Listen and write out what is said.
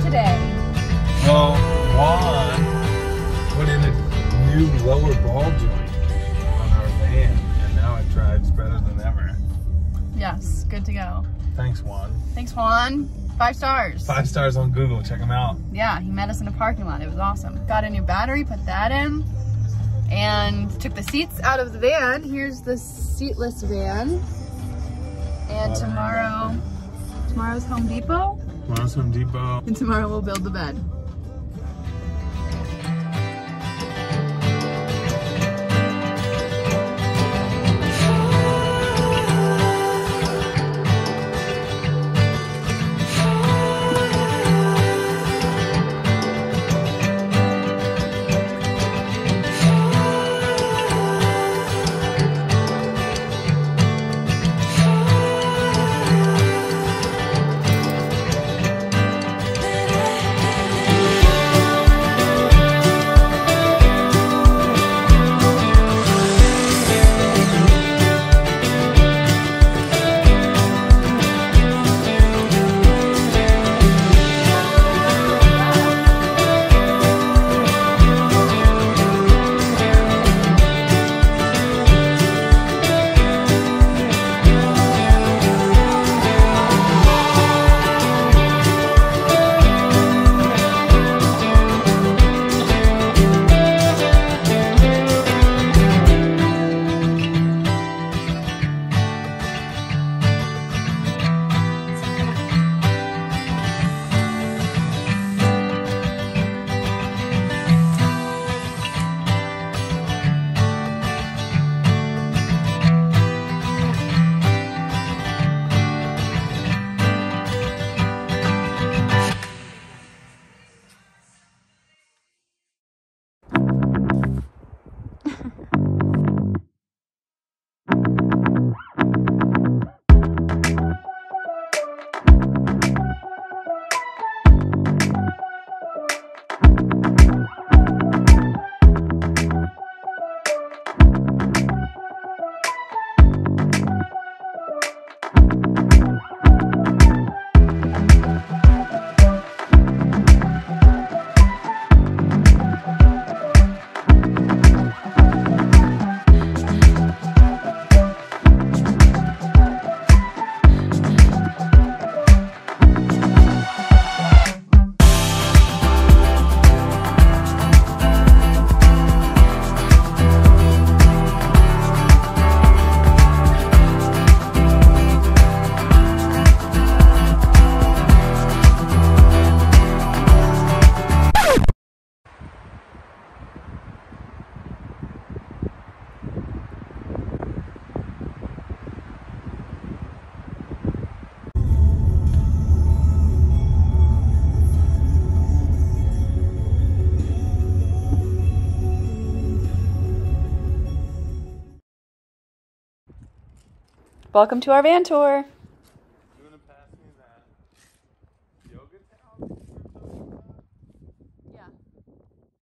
today? Well, Juan put in a new lower ball joint on our van, and now it drives better than ever. Yes, good to go. Thanks, Juan. Thanks, Juan. Five stars. Five stars on Google. Check him out. Yeah, he met us in a parking lot. It was awesome. Got a new battery, put that in, and took the seats out of the van. Here's the seatless van. And tomorrow, tomorrow's Home Depot. Tomorrow's Home Depot. and tomorrow we'll build the bed. Welcome to our van tour.